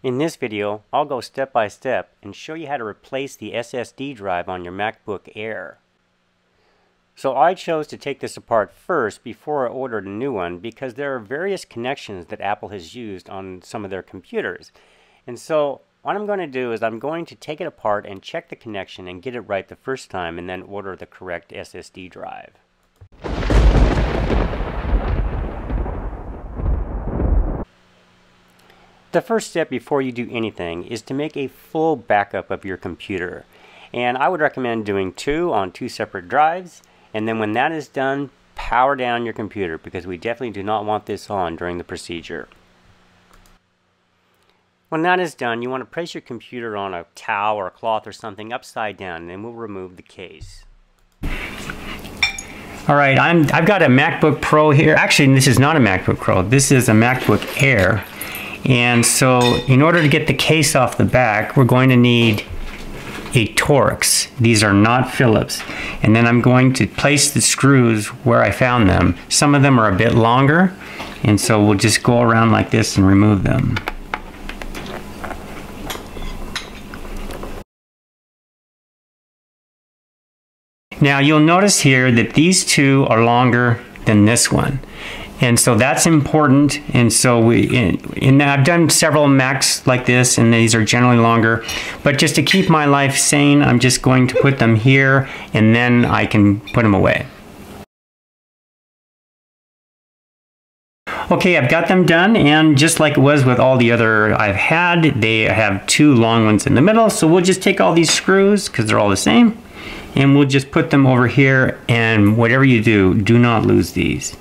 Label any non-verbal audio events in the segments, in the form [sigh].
In this video, I'll go step by step and show you how to replace the SSD drive on your MacBook Air. So I chose to take this apart first before I ordered a new one because there are various connections that Apple has used on some of their computers. And so what I'm going to do is I'm going to take it apart and check the connection and get it right the first time and then order the correct SSD drive. The first step before you do anything is to make a full backup of your computer. And I would recommend doing two on two separate drives. And then when that is done, power down your computer because we definitely do not want this on during the procedure. When that is done, you want to place your computer on a towel or a cloth or something upside down and then we'll remove the case. All right, I'm, I've got a MacBook Pro here. Actually, this is not a MacBook Pro. This is a MacBook Air. And so in order to get the case off the back, we're going to need a Torx. These are not Phillips. And then I'm going to place the screws where I found them. Some of them are a bit longer, and so we'll just go around like this and remove them. Now you'll notice here that these two are longer than this one. And so that's important. And so we, in, I've done several Macs like this, and these are generally longer. But just to keep my life sane, I'm just going to put them here, and then I can put them away. Okay, I've got them done, and just like it was with all the other I've had, they have two long ones in the middle. So we'll just take all these screws, because they're all the same, and we'll just put them over here, and whatever you do, do not lose these.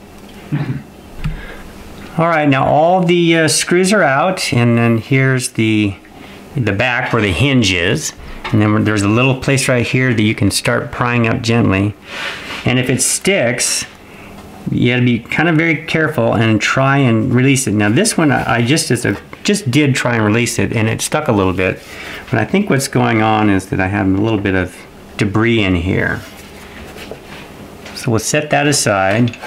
[laughs] All right, now all the uh, screws are out, and then here's the the back where the hinge is. And then there's a little place right here that you can start prying up gently. And if it sticks, you gotta be kind of very careful and try and release it. Now this one, I just as a, just did try and release it and it stuck a little bit. But I think what's going on is that I have a little bit of debris in here. So we'll set that aside.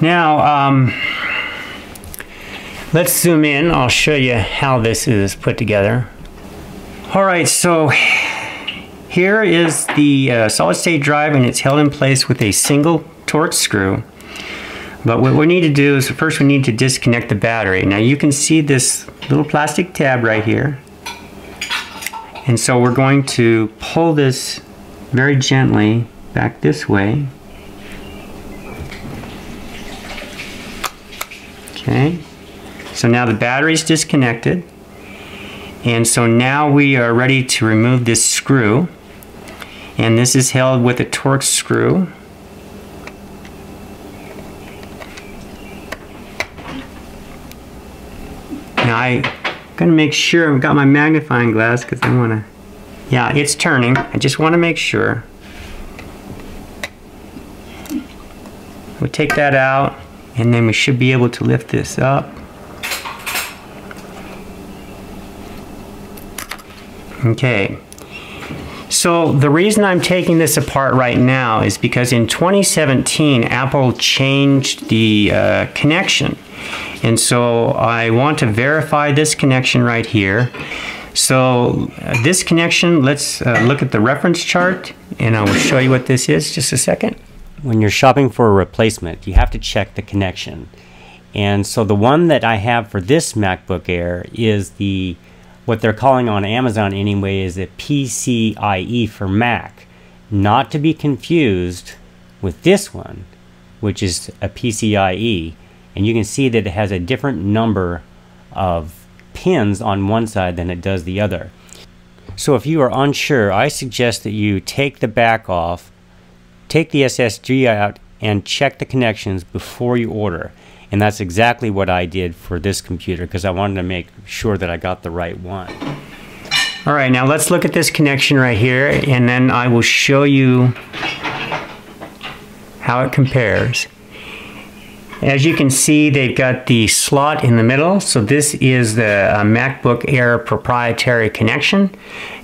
Now, um, let's zoom in. I'll show you how this is put together. All right, so here is the uh, solid state drive and it's held in place with a single Torx screw. But what we need to do is first we need to disconnect the battery. Now you can see this little plastic tab right here. And so we're going to pull this very gently back this way Okay, so now the battery's disconnected. And so now we are ready to remove this screw. And this is held with a Torx screw. Now I gotta make sure I've got my magnifying glass because I wanna, yeah, it's turning. I just wanna make sure. We'll take that out and then we should be able to lift this up. Okay. So the reason I'm taking this apart right now is because in 2017 Apple changed the uh, connection. And so I want to verify this connection right here. So uh, this connection let's uh, look at the reference chart and I will show you what this is just a second when you're shopping for a replacement, you have to check the connection. And so the one that I have for this MacBook Air is the what they're calling on Amazon anyway is a PCIe for Mac, not to be confused with this one, which is a PCIe. And you can see that it has a different number of pins on one side than it does the other. So if you are unsure, I suggest that you take the back off take the SSD out and check the connections before you order. And that's exactly what I did for this computer because I wanted to make sure that I got the right one. All right, now let's look at this connection right here and then I will show you how it compares. As you can see, they've got the slot in the middle. So this is the uh, MacBook Air proprietary connection.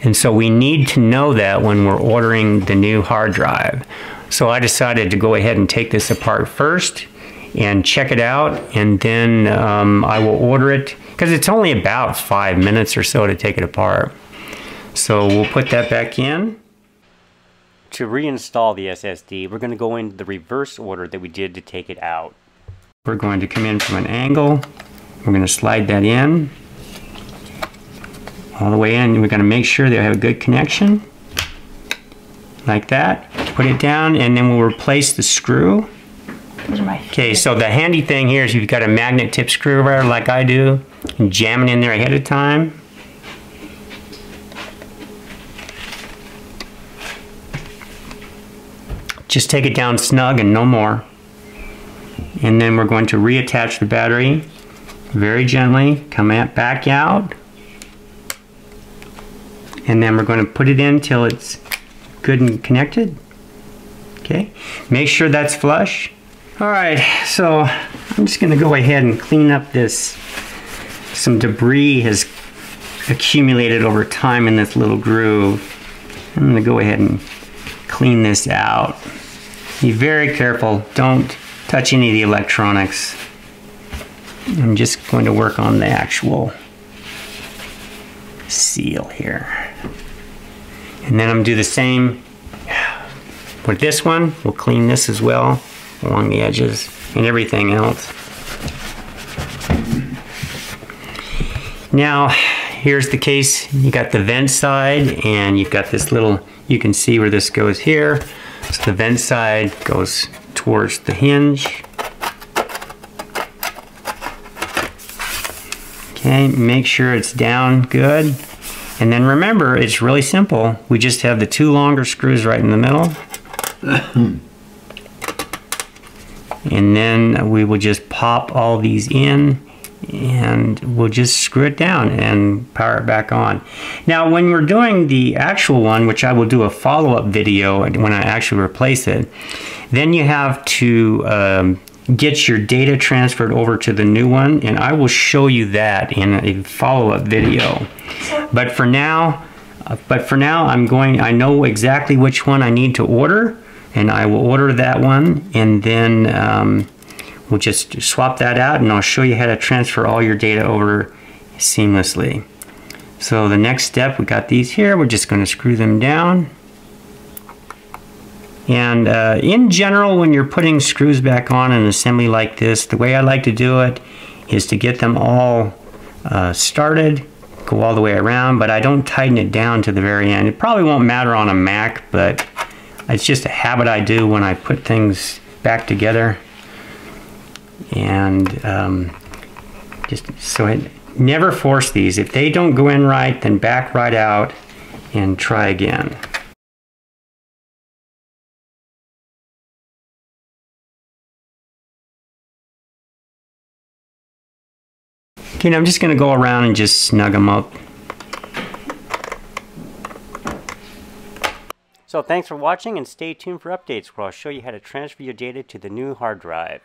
And so we need to know that when we're ordering the new hard drive. So I decided to go ahead and take this apart first and check it out, and then um, I will order it because it's only about five minutes or so to take it apart. So we'll put that back in. To reinstall the SSD, we're going to go in the reverse order that we did to take it out. We're going to come in from an angle. We're going to slide that in all the way in. We're going to make sure they have a good connection like that. Put it down and then we'll replace the screw. Okay, so the handy thing here is you've got a magnet tip screwdriver like I do and jam it in there ahead of time. Just take it down snug and no more. And then we're going to reattach the battery very gently, come back out. And then we're going to put it in till it's good and connected. Okay, make sure that's flush. All right, so I'm just gonna go ahead and clean up this. Some debris has accumulated over time in this little groove. I'm gonna go ahead and clean this out. Be very careful, don't touch any of the electronics. I'm just going to work on the actual seal here. And then I'm gonna do the same with this one. We'll clean this as well along the edges and everything else. Now, here's the case. You got the vent side and you've got this little, you can see where this goes here. So the vent side goes towards the hinge. Okay, make sure it's down good. And then remember, it's really simple. We just have the two longer screws right in the middle. And then we will just pop all these in and we'll just screw it down and power it back on. Now when we're doing the actual one, which I will do a follow-up video when I actually replace it, then you have to um, get your data transferred over to the new one and I will show you that in a follow-up video. But for now, uh, but for now I'm going, I know exactly which one I need to order and I will order that one and then um, we'll just swap that out and I'll show you how to transfer all your data over seamlessly. So the next step, we got these here, we're just going to screw them down. And uh, in general, when you're putting screws back on an assembly like this, the way I like to do it is to get them all uh, started, go all the way around, but I don't tighten it down to the very end. It probably won't matter on a Mac, but it's just a habit I do when I put things back together. And um, just so I never force these. If they don't go in right, then back right out and try again. Okay, now I'm just going to go around and just snug them up. So thanks for watching and stay tuned for updates where I'll show you how to transfer your data to the new hard drive.